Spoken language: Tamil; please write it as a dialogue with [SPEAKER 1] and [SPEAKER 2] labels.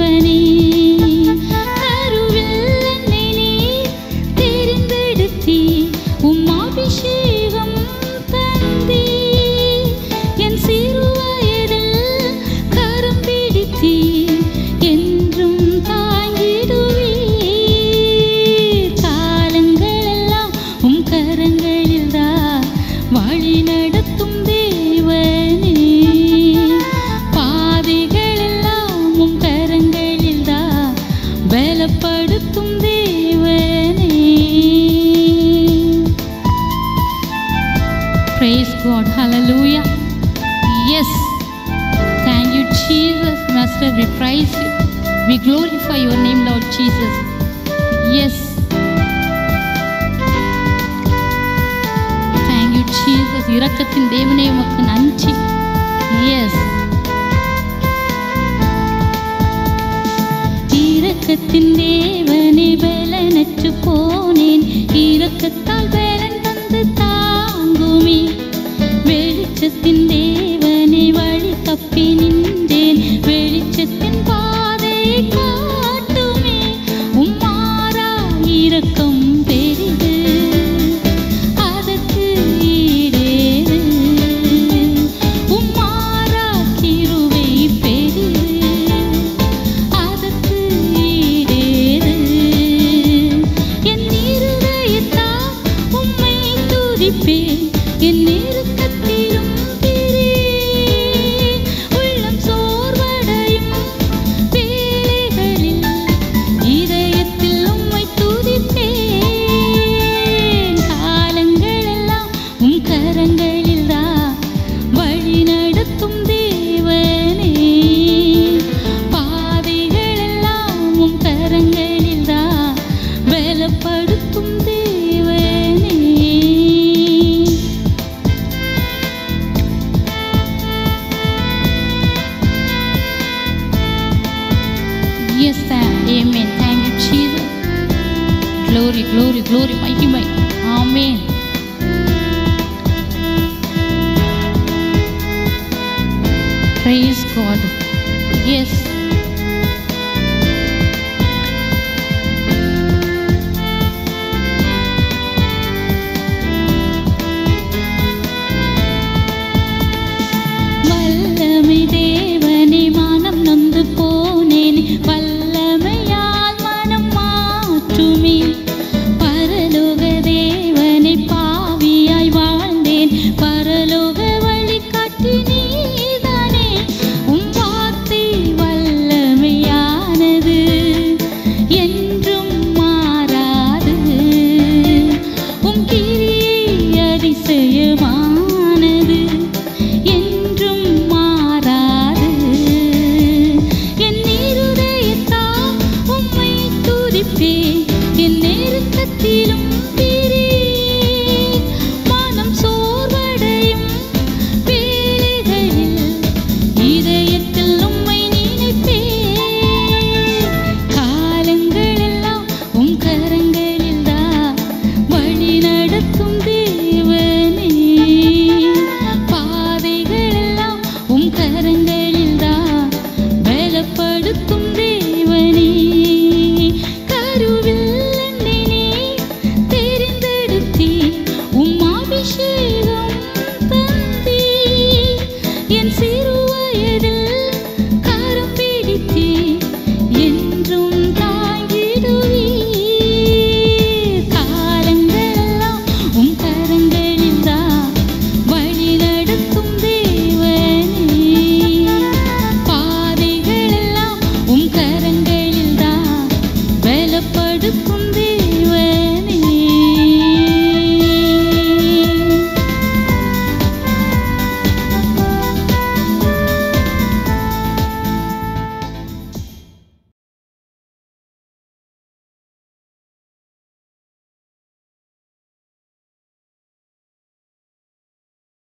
[SPEAKER 1] company. Master, we praise you. We glorify your name, Lord Jesus. Yes. Thank you, Jesus. இரக்கத்தின் தேவனே உமக்கு நன்றி எஸ் இரக்கத்தின் தேவனே பலனற்று போனேன் இரக்கத்தால் உம் கரங்களில்தான் வழி நடத்தும் தேவனே பாதைகளெல்லாம் உம் கரங்களில்தான் பலப்படுத்தும் தேவனே Yes, sir. Amen. Thank you, Jesus. Glory, glory, glory, mighty, mighty. Amen. Praise God. Yes. வல்லமை தேவனே மானம் நொந்து போனேன்